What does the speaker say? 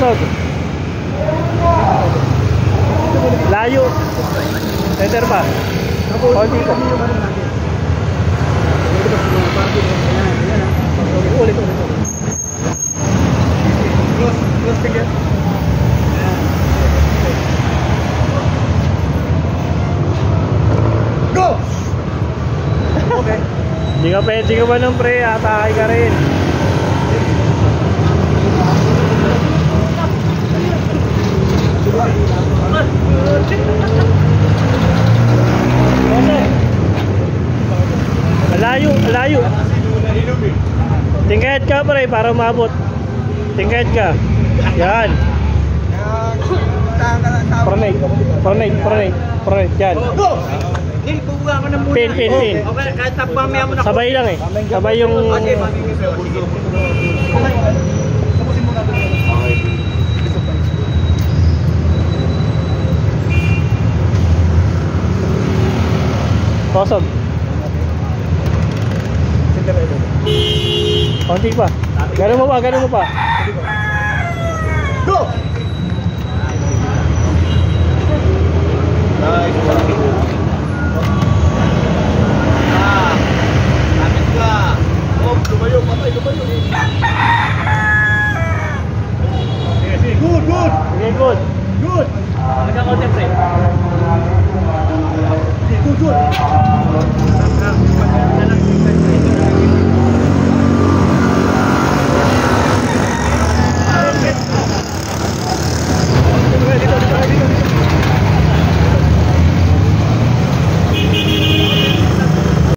Pasok. Layo. Center pa. Konti pa. Ulit, ulit, ulit. Close, close. Go! Okay. Hindi ka pwede ka ba ng pre, atake ka rin. Malayo, malayo. Tingkahit ka pre, para umabot. Tingkahit ka. Yan. Pronate, pronate, pronate, pronate. Yan. Hindi, kukuha na muna. Pin, pin, pin. Okay, kahit tapamaya na. Sabay lang eh. Sabay yung... Okay, mamimigay. Konti pa. Ganun mo pa, ganun mo pa. Go! Nice. Ah, lapit ka. Oh, lumayo, patay, lumayo. Good, good, Sige, good. good. Nagka-counter pre. Good, good.